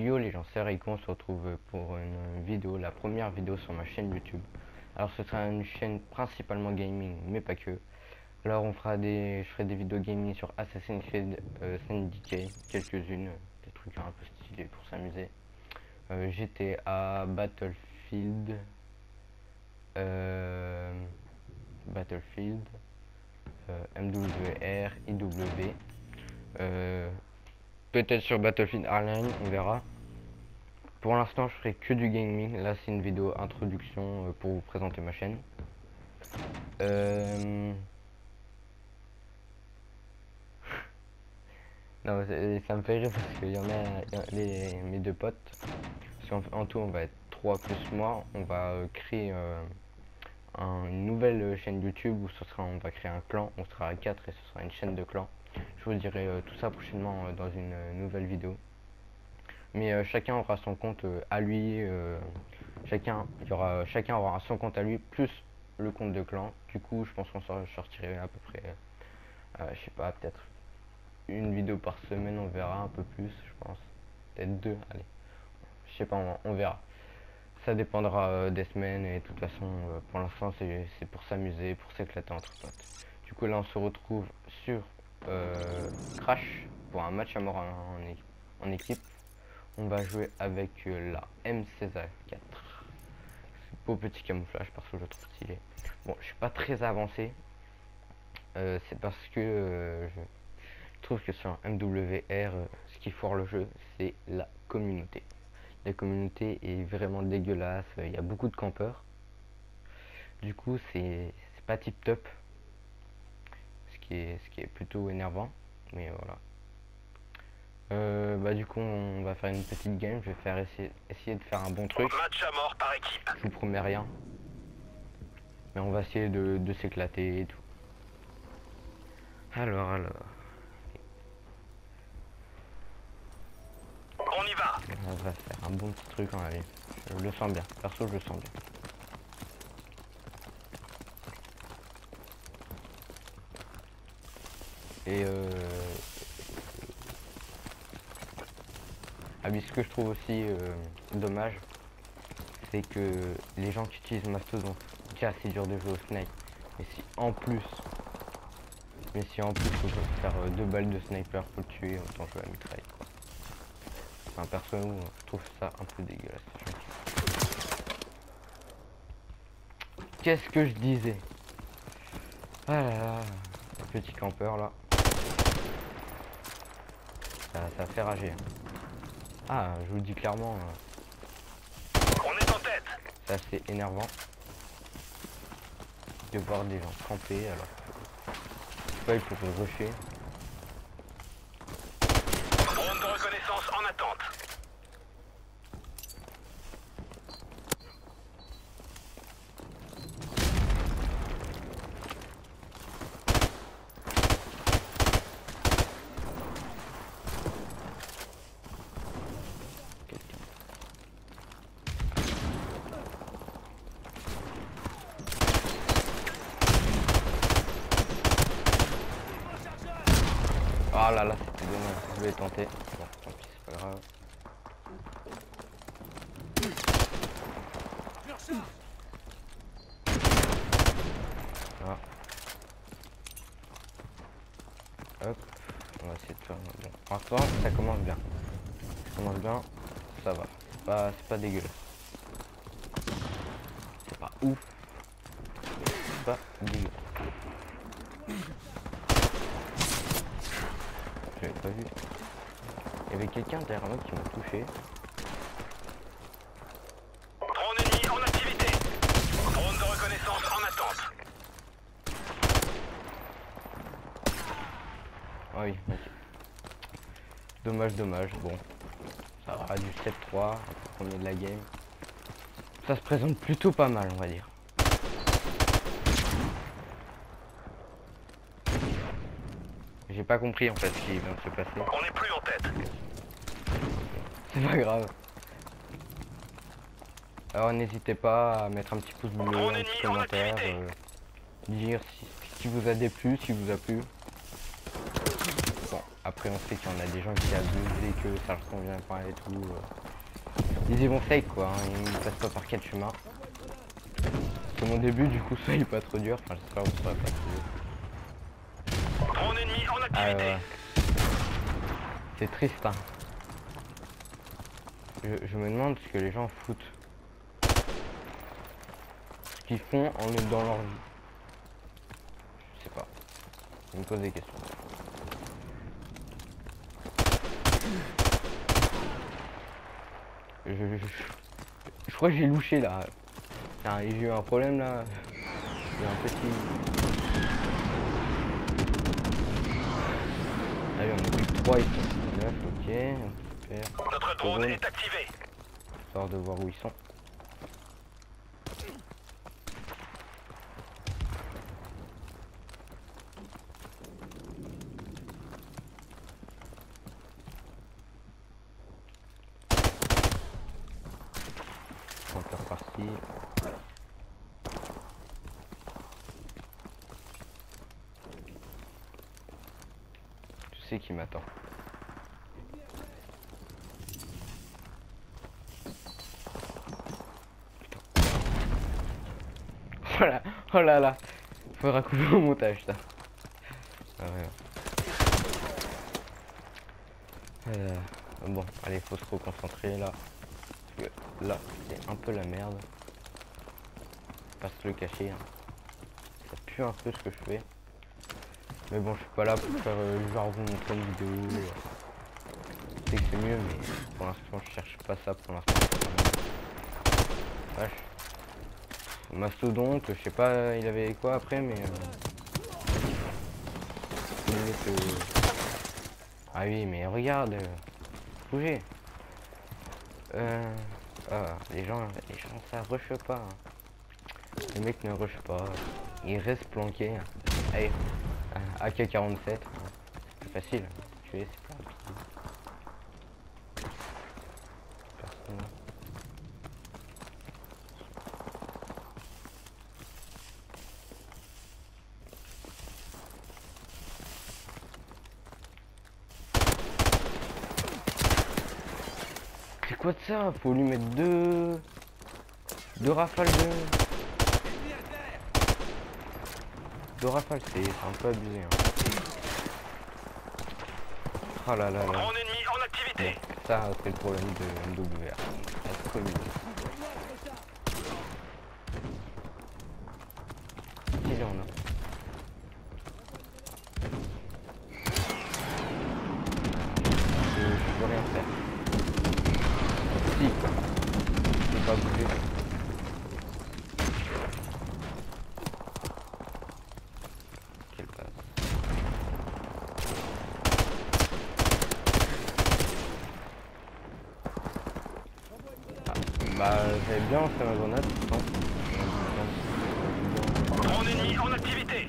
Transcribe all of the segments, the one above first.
Yo les gens, c'est Rico, on se retrouve pour une vidéo, la première vidéo sur ma chaîne YouTube. Alors ce sera une chaîne principalement gaming, mais pas que. Alors on fera des, je ferai des vidéos gaming sur Assassin's Creed euh, Syndicate, quelques-unes, des trucs un peu stylés pour s'amuser. Euh, GTA, Battlefield, euh, Battlefield, euh, MWR, IW. Euh, peut-être sur Battlefield Hardline, on verra. Pour l'instant, je ferai que du gaming. Là, c'est une vidéo introduction euh, pour vous présenter ma chaîne. Euh... Non, ça, ça me fait rire parce qu'il y en a, les, mes deux potes. Parce en tout, on va être trois plus moi. On va euh, créer euh, un- une nouvelle euh, chaîne YouTube où ce sera, on va créer un clan. On sera à 4 et ce sera une chaîne de clans. Je vous dirai euh, tout ça prochainement euh, dans une euh, nouvelle vidéo. Mais euh, chacun aura son compte euh, à lui. euh, chacun, y aura, chacun aura son compte à lui plus le compte de clan. Du coup, je pense qu'on sort- sortirait à peu près, je sais pas, peut-être une vidéo par semaine. On verra un peu plus, je pense. Peut-être deux, allez. Je sais pas, on, verra. Ça dépendra des semaines et de toute façon, pour l'instant, c'est pour s'amuser, pour s'éclater entre potes. Du coup, là, on se retrouve sur Crash pour un match à mort en équipe. On va jouer avec euh, la M16A4. C'est beau petit camouflage parce que je trouve stylé. Bon, je suis pas très avancé. Euh, c'est parce que euh, je trouve que sur MWR, ce qui foire le jeu, c'est la communauté. La communauté est vraiment dégueulasse. Il y a beaucoup de campeurs. Du coup, c'est pas tip top. Ce qui est plutôt énervant. Mais voilà. Euh, bah du coup on va faire une petite game, je vais faire essayer, essayer de faire un bon truc, Match à mort par équipe. je vous promets rien. Mais on va essayer de, de s'éclater et tout. Alors alors, On y va. on va faire un bon petit truc en aller. Je le sens bien, perso je le sens bien. Et euh... Ah oui, ce que je trouve aussi euh, dommage, c'est que les gens qui utilisent Mastodon, déjà c'est dur de jouer au snipe, mais si en plus, mais si en plus on peut faire euh, deux balles de sniper pour le tuer, autant jouer à mitraille. quoi. Enfin perso, je trouve ça un peu dégueulasse. Qu'est-ce que je disais? Ah là là, petit campeur là. Ça, ça fait rager. hein. Ah, je vous le dis clairement, euh, On est en tête. c'est assez énervant de voir des gens camper alors pas, il faut se rusher. Drone de reconnaissance en attente. Ah là là, c'était dommage, je vais tenter. Bon, tant pis, c'est pas grave. Ah. Hop, on va essayer de faire. Bon, pour ça commence bien. Ça commence bien, ça va. C'est pas, pas dégueulasse. C'est pas ouf. C'est pas dégueulasse. J'avais pas vu. Il y avait quelqu'un derrière moi qui m'a touché. Drone ennemi en activité. Drone de reconnaissance en attente. Ah oui, ok. Dommage, dommage. Bon. Ça va, du 7-3, premier de la game. Ça se présente plutôt pas mal, on va dire. J'ai pas compris en fait ce qui vient de se passer. On n'est plus en tête. C'est pas grave. Alors n'hésitez pas à mettre un petit pouce bleu, un petit commentaire, euh, dire si, si vous a déplu, si vous a plu. Bon, Après, on sait qu'il y en a des gens qui abusent et que ça leur convient pas et tout. euh. Ils y vont fake quoi, hein, ils passent pas par quel chemin. C'est mon début, du coup, soyez pas trop dur. Enfin, j'espère que vous serez pas trop dur. Drone ennemi en Ah ouais. C'est triste, hein. Je, je me demande ce que les gens foutent. Ce qu'ils font en dans leur vie. Je sais pas. Je me pose des questions. Je, je, je- je crois que j'ai louché là. J'ai eu un problème là. J'ai un petit. Ah oui, on est plus que 3, ils sont 9, ok. Super. Notre drone Drone. est activé. Histoire de voir où ils sont. Qui m'attend. Voilà. Oh là là. Faudra couper au montage ça. Ah. Euh, bon, allez, faut se reconcentrer là. Parce que là, c'est un peu la merde. Pas se le cacher. hein. Un peu ce que je fais. Mais bon, je suis pas là pour faire euh, genre vous montrer une vidéo. euh. Je sais que c'est mieux, mais pour l'instant, je cherche pas ça pour l'instant. Vache. Mastodonte, je sais pas il avait quoi après mais euh, euh, Ah oui mais regarde euh, Bougez euh... ah, les gens les gens ça rush pas. Les mecs ne rush pas Ils restent planqués. Allez AK-47 hein. C'est plus facile Tuer c'est plus rapide Personne. C'est quoi de ça? Faut lui mettre deux... Deux rafales de... Deux rafales, c'est un peu abusé. Hein. Oh là là là. Ennemi en activité. Ça, c'est le problème de MWR. La commune. Il en a. Je, je peux rien faire. Si. Je peux pas bouger. Quelle passe. Ah, bah j'avais bien fait ma grenade pourtant. Drone ennemi en activité.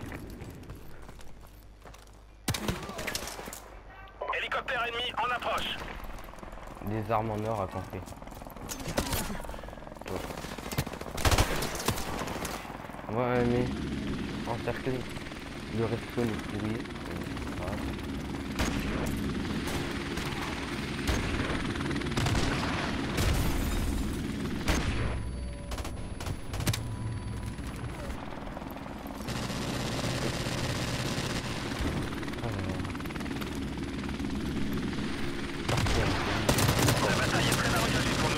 Hélicoptère ennemi en approche. Des armes en or à compris. Ouais mais encerclé. Le resto est pourri. Euh, voilà. Ah là là. Parti, hein. La bataille est très avantageuse pour nous.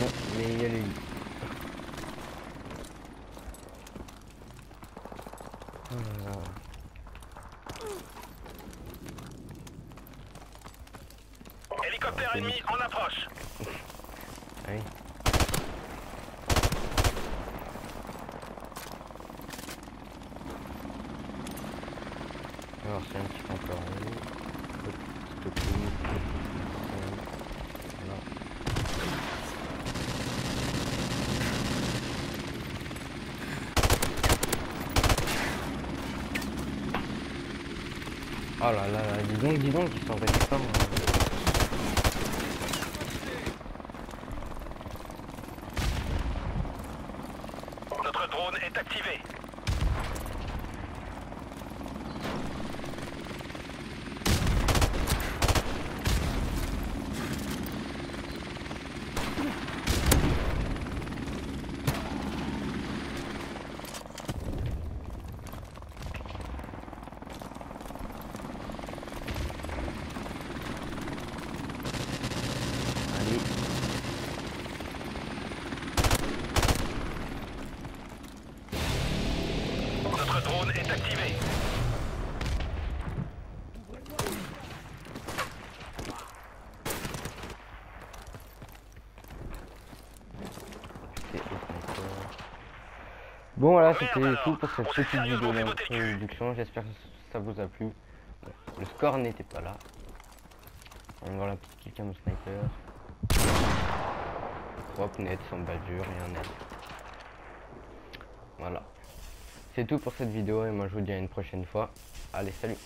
Non, mais il y a les... Oh là là. Hélicoptère ennemi en approche. Ah oui. Alors c'est un petit peu encore en haut. Hop, stop. Oh là là là, dis donc, dis donc, ils sont résistants. hein. Notre drone est activé. Allez. Notre drone est activé. C'est au sniper. Bon voilà, c'était tout pour cette petite vidéo d'introduction. J'espère que ça vous a plu. Bon, le score n'était pas là. On va voir la petite au sniper. Propre, net, sans rien net. Voilà. C'est tout pour cette vidéo et moi je vous dis à une prochaine fois. Allez, salut